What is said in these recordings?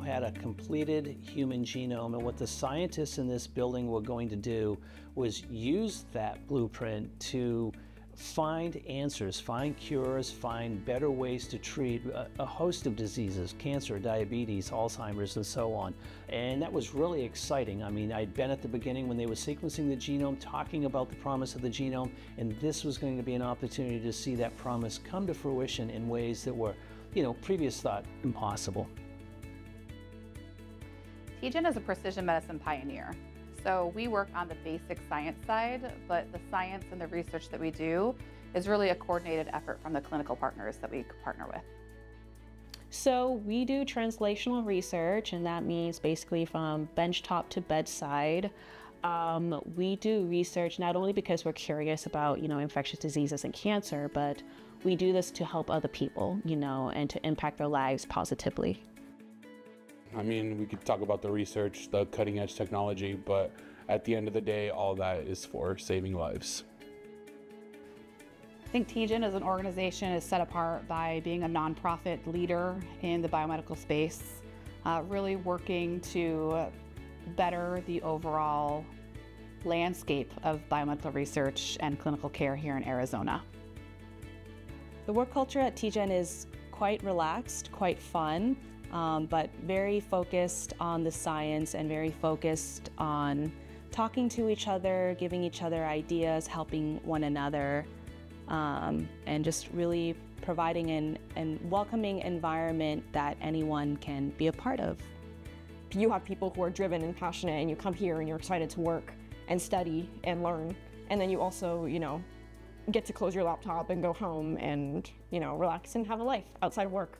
had a completed human genome, and what the scientists in this building were going to do was use that blueprint to find answers, find cures, find better ways to treat a, a, host of diseases cancer, diabetes, Alzheimer's, and so on. And that was really exciting. I mean, I'd been at the beginning when they were sequencing the genome, talking about the promise of the genome, and this was going to be an opportunity to see that promise come to fruition in ways that were, you know, previous thought impossible. TGen is a precision medicine pioneer. So we work on the basic science side, but the science and the research that we do is really a coordinated effort from the clinical partners that we partner with. So we do translational research, and that means basically from benchtop to bedside. Um, we do research not only because we're curious about, you know, infectious diseases and cancer, but we do this to help other people, you know, and to impact their lives positively. I mean, we could talk about the research, the cutting edge technology, but at the end of the day, all that is for saving lives. I think TGen as an organization is set apart by being a nonprofit leader in the biomedical space, uh, really working to better the overall landscape of biomedical research and clinical care here in Arizona. The work culture at TGen is quite relaxed, quite fun um, but very focused on the science and very focused on talking to each other, giving each other ideas, helping one another, um, and just really providing an, an welcoming environment that anyone can be a part of. You have people who are driven and passionate, and you come here and you're excited to work and study and learn. And then you also, you know, get to close your laptop and go home and, you know, relax and have a life outside of work.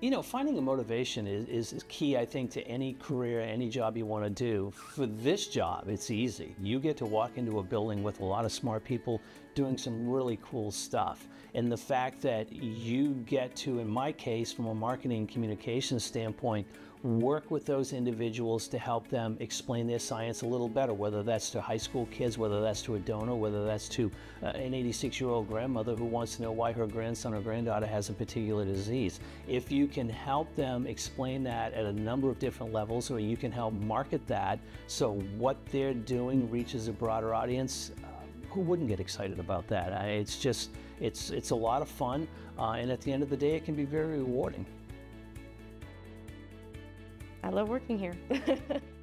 You know, finding a motivation is, is, is, key, I think, to any career, any job you want to do. For this job, it's easy. You get to walk into a building with a lot of smart people doing some really cool stuff. And the fact that you get to, in my case, from a marketing communications standpoint, work with those individuals to help them explain their science a little better, whether that's to high school kids, whether that's to a donor, whether that's to uh, an 86 year old grandmother who wants to know why her grandson or granddaughter has a particular disease. If you can help them explain that at a number of different levels, or you can help market that so what they're doing reaches a broader audience, uh, who wouldn't get excited about that? It's just, it's, it's a lot of fun, uh, and at the end of the day, it can be very rewarding. I love working here.